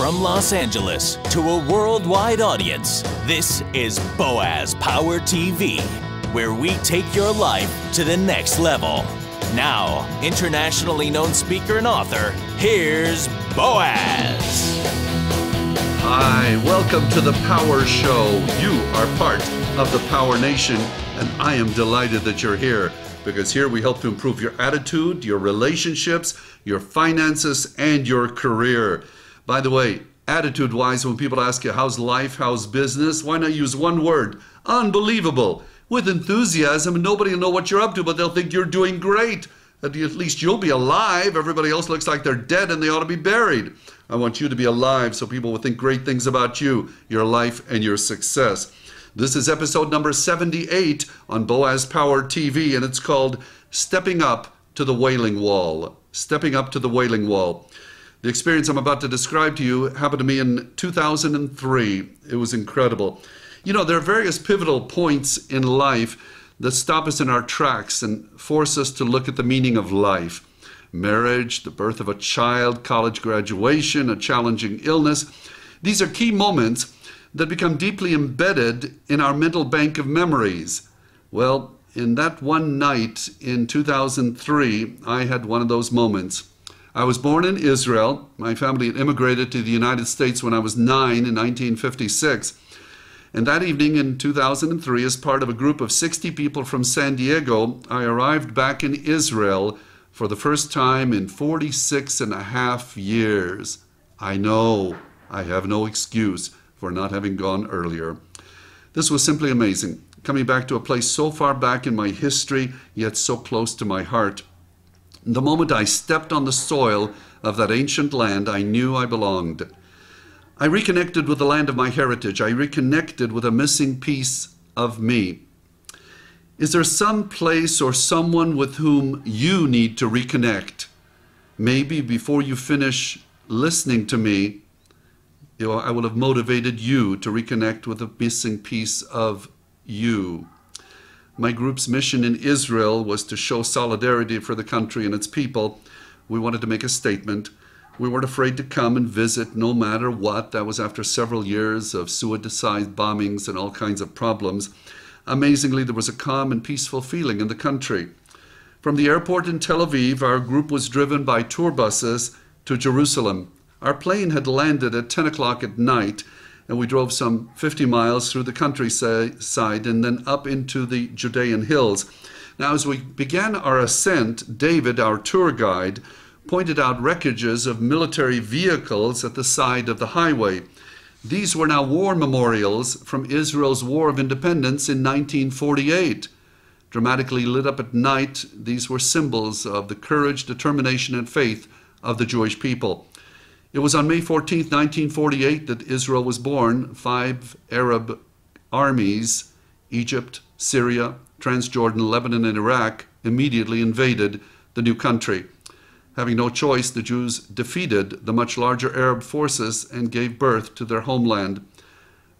From Los Angeles to a worldwide audience, this is Boaz Power TV, where we take your life to the next level. Now, internationally known speaker and author, here's Boaz. Hi, welcome to the Power Show. You are part of the Power Nation, and I am delighted that you're here because here we help to improve your attitude, your relationships, your finances, and your career. By the way, attitude wise, when people ask you, How's life? How's business? Why not use one word? Unbelievable. With enthusiasm, nobody will know what you're up to, but they'll think you're doing great. At least you'll be alive. Everybody else looks like they're dead and they ought to be buried. I want you to be alive so people will think great things about you, your life, and your success. This is episode number 78 on Boaz Power TV, and it's called Stepping Up to the Wailing Wall. Stepping Up to the Wailing Wall. The experience I'm about to describe to you happened to me in 2003. It was incredible. You know, there are various pivotal points in life that stop us in our tracks and force us to look at the meaning of life. Marriage, the birth of a child, college graduation, a challenging illness. These are key moments that become deeply embedded in our mental bank of memories. Well, in that one night in 2003, I had one of those moments. I was born in Israel. My family had immigrated to the United States when I was nine in 1956. And that evening in 2003, as part of a group of 60 people from San Diego, I arrived back in Israel for the first time in 46 and a half years. I know I have no excuse for not having gone earlier. This was simply amazing, coming back to a place so far back in my history, yet so close to my heart. The moment I stepped on the soil of that ancient land, I knew I belonged. I reconnected with the land of my heritage. I reconnected with a missing piece of me. Is there some place or someone with whom you need to reconnect? Maybe before you finish listening to me, you know, I will have motivated you to reconnect with a missing piece of you. My group's mission in Israel was to show solidarity for the country and its people. We wanted to make a statement. We weren't afraid to come and visit no matter what. That was after several years of suicide bombings and all kinds of problems. Amazingly, there was a calm and peaceful feeling in the country. From the airport in Tel Aviv, our group was driven by tour buses to Jerusalem. Our plane had landed at 10 o'clock at night and we drove some 50 miles through the countryside and then up into the Judean hills. Now, as we began our ascent, David, our tour guide, pointed out wreckages of military vehicles at the side of the highway. These were now war memorials from Israel's War of Independence in 1948. Dramatically lit up at night, these were symbols of the courage, determination, and faith of the Jewish people. It was on May 14, 1948, that Israel was born. Five Arab armies, Egypt, Syria, Transjordan, Lebanon, and Iraq, immediately invaded the new country. Having no choice, the Jews defeated the much larger Arab forces and gave birth to their homeland.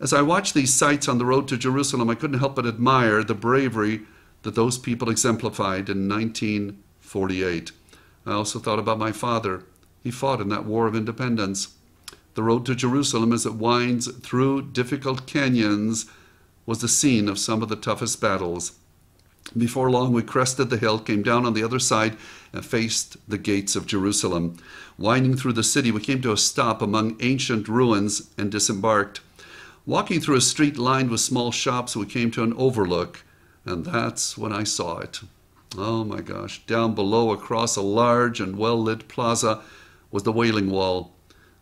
As I watched these sights on the road to Jerusalem, I couldn't help but admire the bravery that those people exemplified in 1948. I also thought about my father he fought in that War of Independence. The road to Jerusalem, as it winds through difficult canyons, was the scene of some of the toughest battles. Before long, we crested the hill, came down on the other side, and faced the gates of Jerusalem. Winding through the city, we came to a stop among ancient ruins and disembarked. Walking through a street lined with small shops, we came to an overlook, and that's when I saw it. Oh my gosh, down below, across a large and well lit plaza, was the Wailing Wall,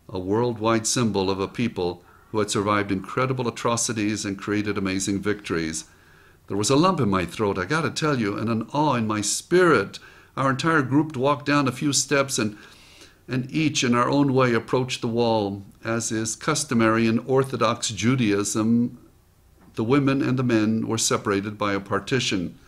a worldwide symbol of a people who had survived incredible atrocities and created amazing victories. There was a lump in my throat, I gotta tell you, and an awe in my spirit. Our entire group walked down a few steps and and each in our own way approached the wall, as is customary in Orthodox Judaism. The women and the men were separated by a partition.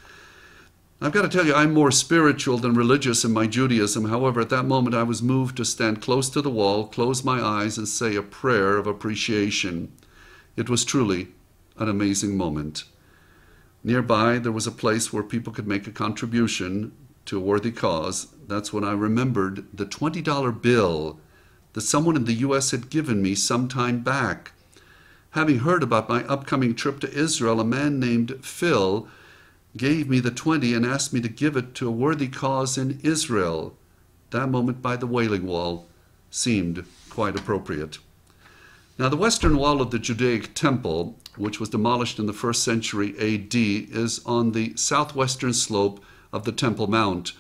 I've got to tell you, I'm more spiritual than religious in my Judaism. However, at that moment, I was moved to stand close to the wall, close my eyes, and say a prayer of appreciation. It was truly an amazing moment. Nearby, there was a place where people could make a contribution to a worthy cause. That's when I remembered the $20 bill that someone in the U.S. had given me some time back. Having heard about my upcoming trip to Israel, a man named Phil gave me the 20 and asked me to give it to a worthy cause in Israel. That moment by the Wailing Wall seemed quite appropriate. Now, the western wall of the Judaic temple, which was demolished in the first century AD, is on the southwestern slope of the Temple Mount.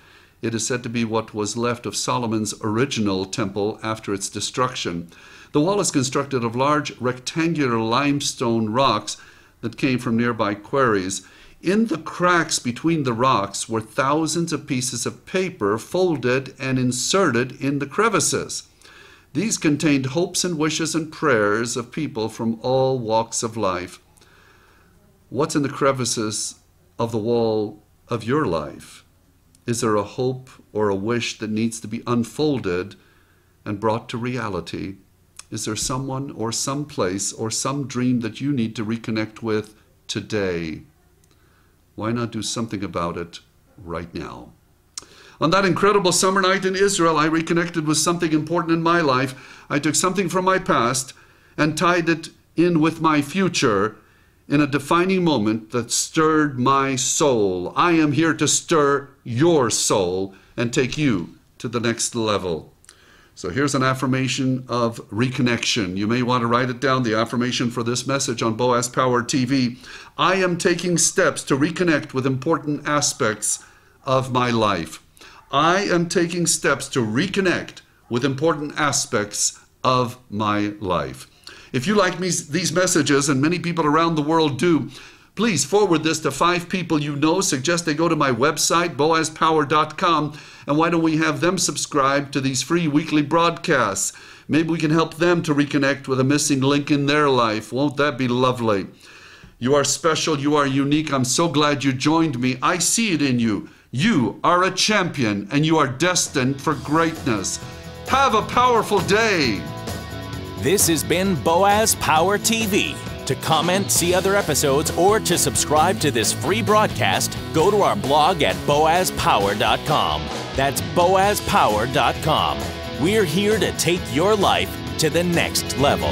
It is said to be what was left of Solomon's original temple after its destruction. The wall is constructed of large rectangular limestone rocks that came from nearby quarries. In the cracks between the rocks were thousands of pieces of paper folded and inserted in the crevices. These contained hopes and wishes and prayers of people from all walks of life. What's in the crevices of the wall of your life? Is there a hope or a wish that needs to be unfolded and brought to reality? Is there someone or some place or some dream that you need to reconnect with today? Why not do something about it right now? On that incredible summer night in Israel, I reconnected with something important in my life. I took something from my past and tied it in with my future in a defining moment that stirred my soul. I am here to stir your soul and take you to the next level. So here's an affirmation of reconnection. You may want to write it down, the affirmation for this message on Boaz Power TV. I am taking steps to reconnect with important aspects of my life. I am taking steps to reconnect with important aspects of my life. If you like these messages, and many people around the world do, please forward this to five people you know. Suggest they go to my website, boazpower.com, and why don't we have them subscribe to these free weekly broadcasts? Maybe we can help them to reconnect with a missing link in their life. Won't that be lovely? You are special, you are unique. I'm so glad you joined me. I see it in you. You are a champion and you are destined for greatness. Have a powerful day. This has been Boaz Power TV. To comment, see other episodes, or to subscribe to this free broadcast, go to our blog at boazpower.com. That's boazpower.com. We're here to take your life to the next level.